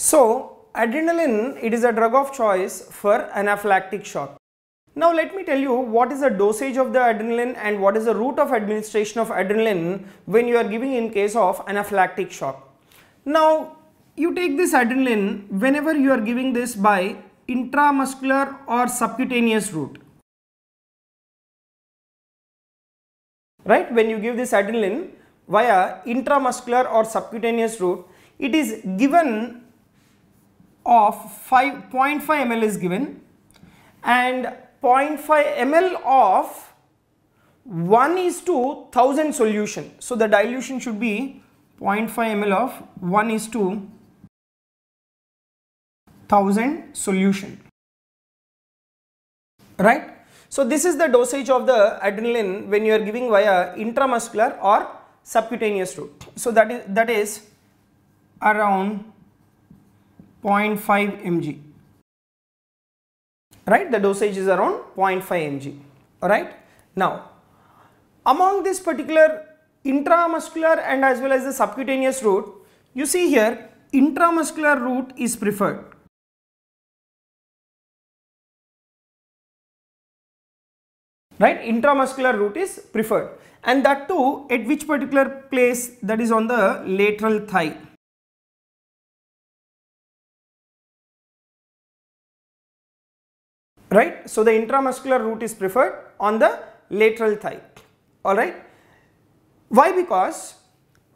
So adrenaline, it is a drug of choice for anaphylactic shock. Now let me tell you what is the dosage of the adrenaline and what is the route of administration of adrenaline when you are giving in case of anaphylactic shock. Now you take this adrenaline whenever you are giving this by intramuscular or subcutaneous route. Right, when you give this adrenaline via intramuscular or subcutaneous route, it is given of 5, 0.5 ml is given and 0.5 ml of 1 is to 1000 solution. So the dilution should be 0.5 ml of 1 is to 1000 solution. Right? So this is the dosage of the adrenaline when you are giving via intramuscular or subcutaneous route. So that is that is around 0.5 mg. Right? The dosage is around 0.5 mg. All right now among this particular intramuscular and as well as the subcutaneous route you see here intramuscular route is preferred. Right? Intramuscular route is preferred. And that too at which particular place? That is on the lateral thigh right so the intramuscular route is preferred on the lateral thigh all right why because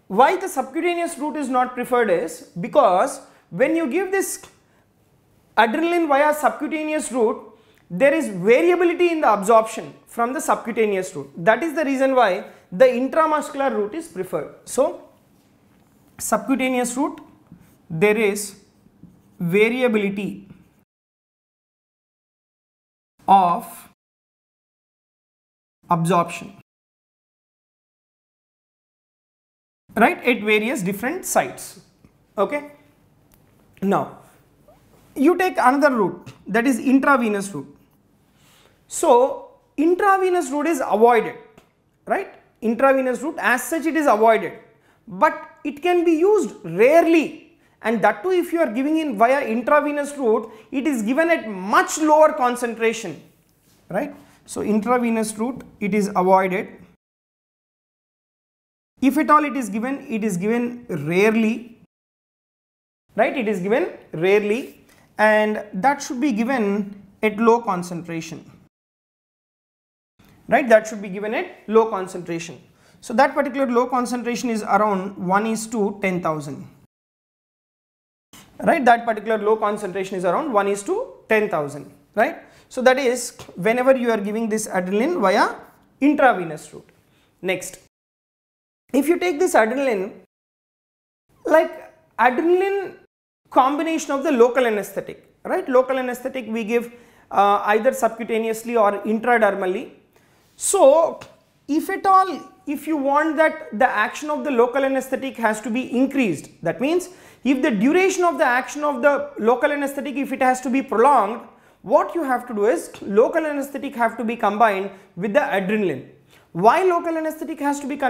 why the subcutaneous route is not preferred is because when you give this adrenaline via subcutaneous route there is variability in the absorption from the subcutaneous route. That is the reason why the intramuscular route is preferred. So, subcutaneous route there is variability of absorption right? At various different sites okay? Now you take another route that is intravenous route. So intravenous route is avoided, right? Intravenous route as such it is avoided, but it can be used rarely and that too if you are giving in via intravenous route, it is given at much lower concentration, right? So intravenous route it is avoided. If at all it is given, it is given rarely, right? It is given rarely and that should be given at low concentration right that should be given at low concentration. So that particular low concentration is around 1 is to 10,000 right that particular low concentration is around 1 is to 10,000 right. So that is whenever you are giving this adrenaline via intravenous route. Next if you take this adrenaline like adrenaline combination of the local anesthetic right local anesthetic we give uh, either subcutaneously or intradermally so, if at all if you want that the action of the local anesthetic has to be increased that means if the duration of the action of the local anesthetic if it has to be prolonged what you have to do is local anesthetic have to be combined with the adrenaline. Why local anesthetic has to be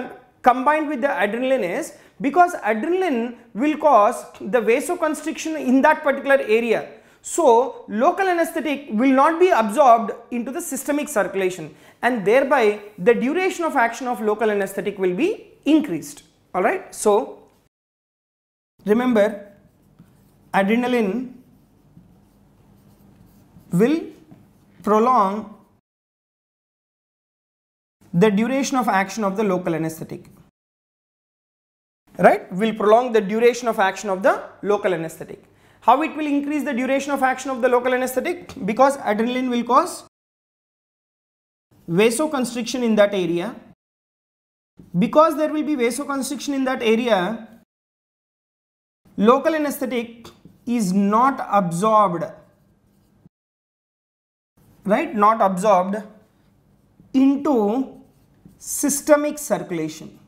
combined with the adrenaline is because adrenaline will cause the vasoconstriction in that particular area so, local anesthetic will not be absorbed into the systemic circulation and thereby the duration of action of local anesthetic will be increased. Alright. So, remember adrenaline will prolong the duration of action of the local anesthetic right will prolong the duration of action of the local anesthetic how it will increase the duration of action of the local anesthetic? Because adrenaline will cause vasoconstriction in that area. Because there will be vasoconstriction in that area, local anesthetic is not absorbed, right? Not absorbed into systemic circulation.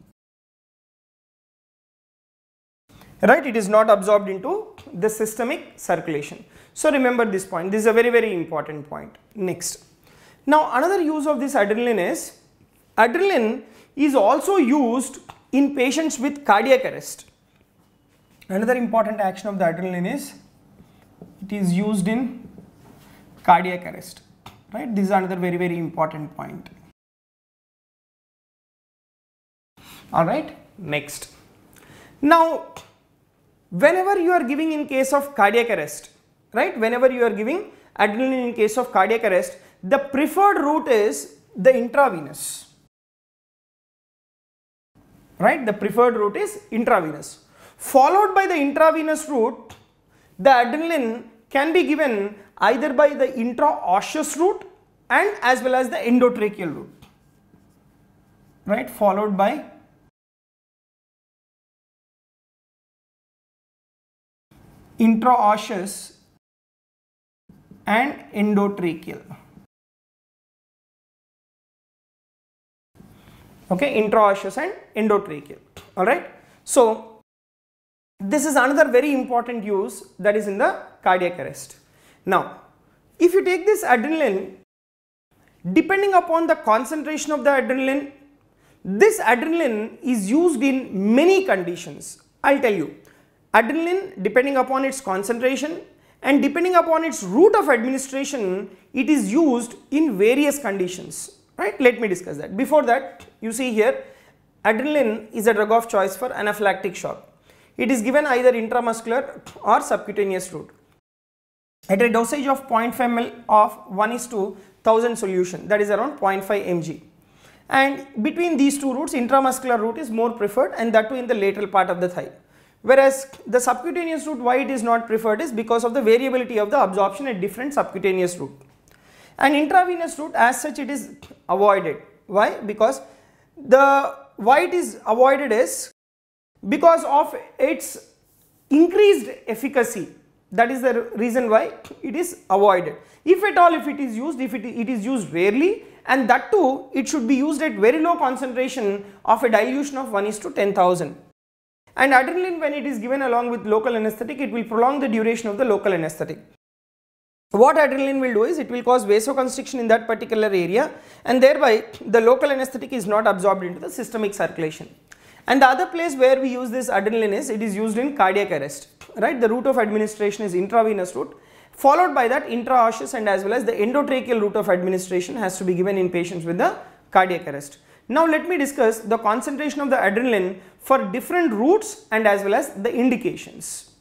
right it is not absorbed into the systemic circulation. So remember this point. This is a very very important point. Next. Now another use of this adrenaline is adrenaline is also used in patients with cardiac arrest. Another important action of the adrenaline is it is used in cardiac arrest, right? This is another very, very important point. All right, next. Now, whenever you are giving in case of cardiac arrest, right? Whenever you are giving adrenaline in case of cardiac arrest, the preferred route is the intravenous, right? The preferred route is intravenous. Followed by the intravenous route, the adrenaline can be given either by the intraosseous route and as well as the endotracheal route, right? Followed by intraosseous and endotracheal. Okay, intraosseous and endotracheal. All right. So, this is another very important use that is in the cardiac arrest. Now, if you take this adrenaline, depending upon the concentration of the adrenaline, this adrenaline is used in many conditions. I'll tell you, adrenaline depending upon its concentration and depending upon its route of administration, it is used in various conditions, right? Let me discuss that. Before that, you see here, adrenaline is a drug of choice for anaphylactic shock. It is given either intramuscular or subcutaneous route. At a dosage of 0.5 ml of 1 is to 1000 solution that is around 0.5 mg. And between these two routes intramuscular route is more preferred and that too in the lateral part of the thigh. Whereas the subcutaneous route why it is not preferred is because of the variability of the absorption at different subcutaneous route. And intravenous route as such it is avoided. Why? Because the why it is avoided is because of its increased efficacy that is the reason why it is avoided. If at all if it is used, if it, it is used rarely and that too it should be used at very low concentration of a dilution of 1 is to 10,000. And adrenaline when it is given along with local anesthetic it will prolong the duration of the local anesthetic. What adrenaline will do is it will cause vasoconstriction in that particular area and thereby the local anesthetic is not absorbed into the systemic circulation. And the other place where we use this adrenaline is it is used in cardiac arrest, right? The route of administration is intravenous route followed by that intraosseous and as well as the endotracheal route of administration has to be given in patients with the cardiac arrest. Now let me discuss the concentration of the adrenaline for different routes and as well as the indications.